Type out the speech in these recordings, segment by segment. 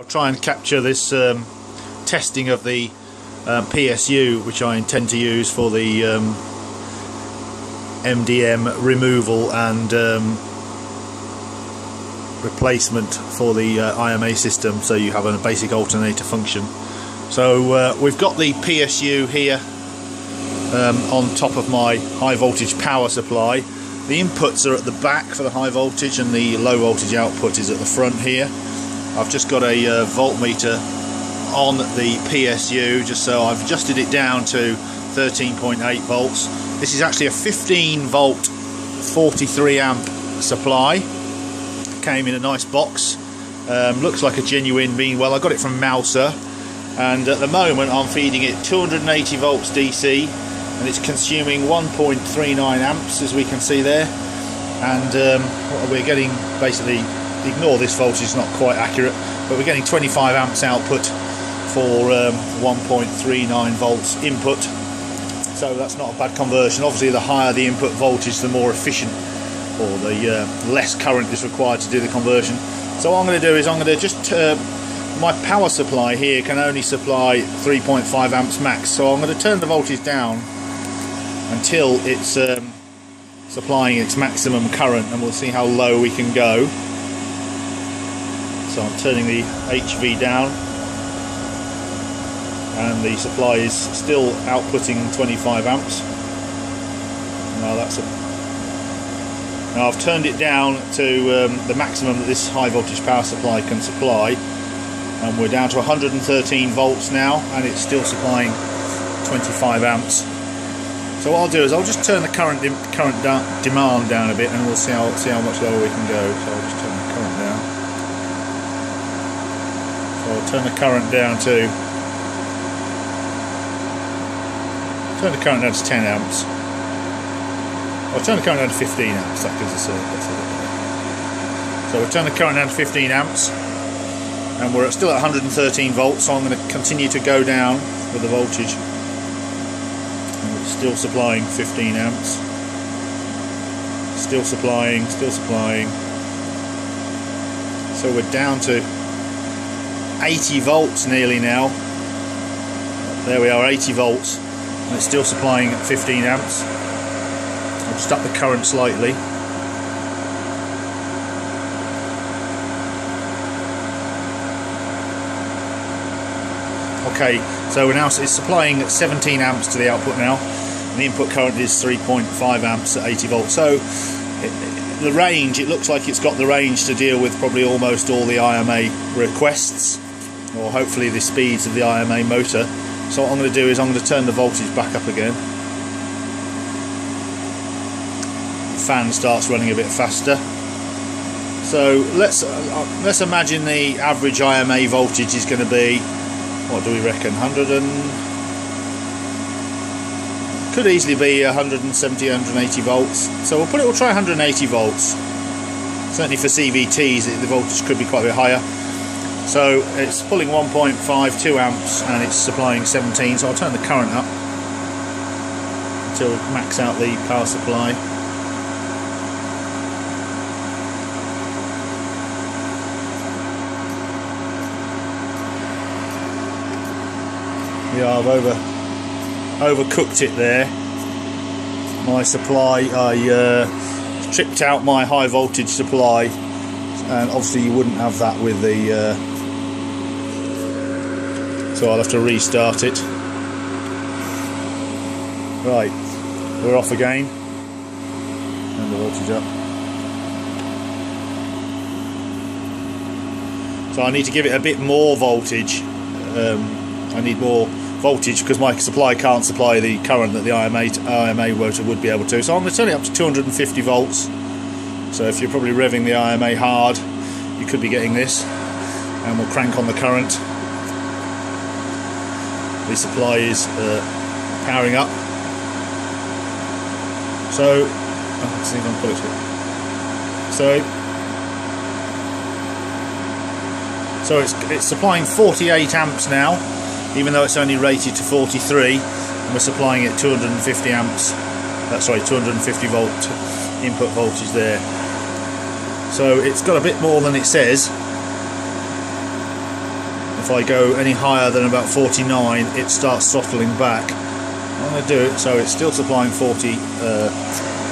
I'll try and capture this um, testing of the um, PSU which I intend to use for the um, MDM removal and um, replacement for the uh, IMA system so you have a basic alternator function. So uh, we've got the PSU here um, on top of my high voltage power supply. The inputs are at the back for the high voltage and the low voltage output is at the front here. I've just got a uh, voltmeter on the PSU just so I've adjusted it down to 13.8 volts. This is actually a 15 volt 43 amp supply. Came in a nice box. Um, looks like a genuine Meanwell. I got it from Mouser and at the moment I'm feeding it 280 volts DC and it's consuming 1.39 amps as we can see there and um, we're getting basically ignore this voltage, it's not quite accurate, but we're getting 25 amps output for um, 1.39 volts input. So that's not a bad conversion. Obviously, the higher the input voltage, the more efficient or the uh, less current is required to do the conversion. So what I'm going to do is I'm going to just uh, my power supply here can only supply 3.5 amps max. So I'm going to turn the voltage down until it's um, supplying its maximum current, and we'll see how low we can go. So I'm turning the HV down and the supply is still outputting 25 amps. Now that's a now I've turned it down to um, the maximum that this high voltage power supply can supply and we're down to 113 volts now and it's still supplying 25 amps. So what I'll do is I'll just turn the current current demand down a bit and we'll see how see how much lower we can go. So I'll just turn the current down. I'll turn the current down to turn the current down to 10 amps. I'll turn the current down to 15 amps. That gives us a, a So we'll turn the current down to 15 amps, and we're still at 113 volts. So I'm going to continue to go down with the voltage. And still supplying 15 amps. Still supplying, still supplying. So we're down to 80 volts nearly now. There we are, 80 volts, and it's still supplying at 15 amps. I'll just up the current slightly. Okay, so we're now it's supplying 17 amps to the output now, and the input current is 3.5 amps at 80 volts. So it, the range, it looks like it's got the range to deal with probably almost all the IMA requests or hopefully the speeds of the IMA motor. So what I'm going to do is I'm going to turn the voltage back up again. The fan starts running a bit faster. So let's uh, let's imagine the average IMA voltage is going to be what do we reckon 100 and could easily be 170 180 volts so we'll put it we'll try 180 volts certainly for CVTs the voltage could be quite a bit higher so it's pulling 1.52 amps and it's supplying 17 so I'll turn the current up until max out the power supply. Yeah, I've over overcooked it there. My supply, I uh, tripped out my high voltage supply, and obviously you wouldn't have that with the uh, so I'll have to restart it. Right, we're off again. And the voltage up. So I need to give it a bit more voltage. Um, I need more voltage because my supply can't supply the current that the IMA, IMA motor would be able to. So I'm going to turn it up to 250 volts. So if you're probably revving the IMA hard, you could be getting this. And we'll crank on the current the supply is uh, powering up. So, oh, I. So, so it's it's supplying 48 amps now, even though it's only rated to 43, and we're supplying it 250 amps. That's uh, sorry, 250 volt input voltage there. So it's got a bit more than it says, if I go any higher than about 49 it starts throttling back. I'm going to do it so it's still supplying 40 uh,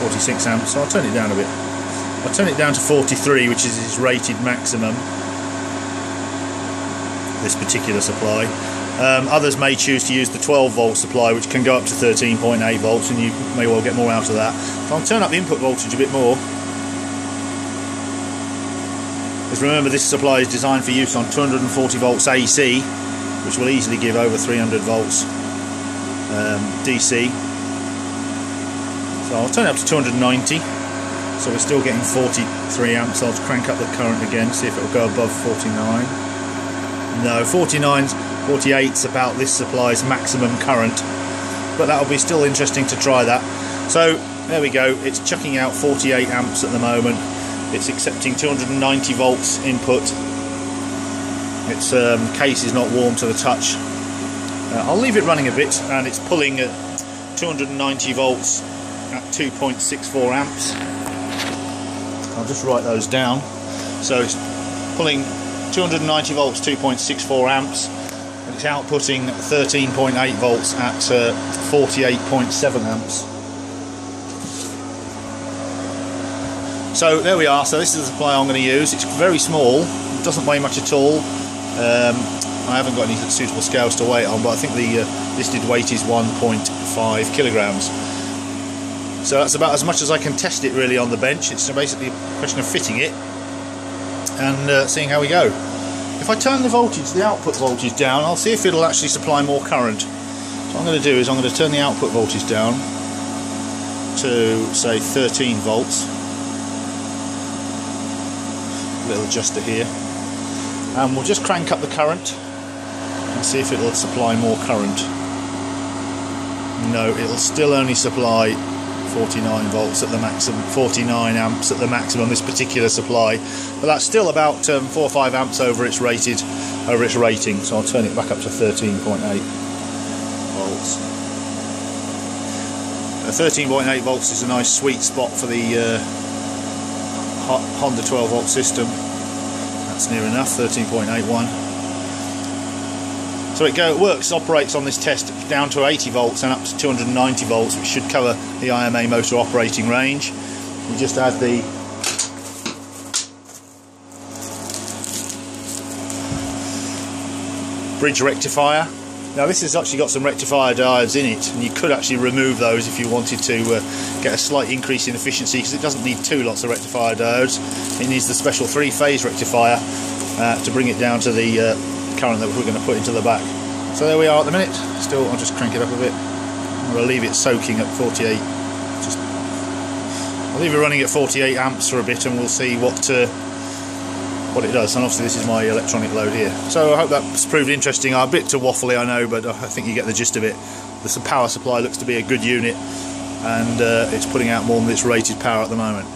46 amps. So I'll turn it down a bit. I'll turn it down to 43 which is its rated maximum this particular supply. Um, others may choose to use the 12 volt supply which can go up to 13.8 volts and you may well get more out of that. So I'll turn up the input voltage a bit more because remember this supply is designed for use on 240 volts AC which will easily give over 300 volts um, DC so I'll turn it up to 290 so we're still getting 43 amps. I'll crank up the current again see if it'll go above 49 no 49's 48's about this supply's maximum current. But that'll be still interesting to try that. So there we go. It's chucking out 48 amps at the moment it's accepting 290 volts input. Its um, case is not warm to the touch. Uh, I'll leave it running a bit and it's pulling at 290 volts at 2.64 amps. I'll just write those down. So it's pulling 290 volts 2.64 amps. And it's outputting 13.8 volts at uh, 48.7 amps So there we are, so this is the supply I'm going to use. It's very small, it doesn't weigh much at all. Um, I haven't got any suitable scales to weigh on, but I think the uh, listed weight is 1.5 kilograms. So that's about as much as I can test it really on the bench. It's basically a question of fitting it and uh, seeing how we go. If I turn the voltage, the output voltage down, I'll see if it'll actually supply more current. So what I'm going to do is I'm going to turn the output voltage down to say 13 volts little adjuster here. And we'll just crank up the current and see if it'll supply more current. No it'll still only supply 49 volts at the maximum 49 amps at the maximum this particular supply. But that's still about um, 4 or 5 amps over its rated over its rating. So I'll turn it back up to 13.8 volts. 13.8 volts is a nice sweet spot for the uh, Honda 12 volt system. That's near enough 13.81 so it go it works operates on this test down to 80 volts and up to 290 volts which should cover the IMA motor operating range. We just add the bridge rectifier now this has actually got some rectifier diodes in it and you could actually remove those if you wanted to uh, get a slight increase in efficiency because it doesn't need two lots of rectifier diodes. It needs the special three phase rectifier uh, to bring it down to the uh, current that we're going to put into the back. So there we are at the minute. Still, I'll just crank it up a bit. I'm going to leave it soaking at 48. Just, I'll leave it running at 48 amps for a bit and we'll see what uh, what it does and obviously this is my electronic load here. So I hope that's proved interesting. A bit too waffly I know but I think you get the gist of it. The power supply looks to be a good unit and uh, it's putting out more than its rated power at the moment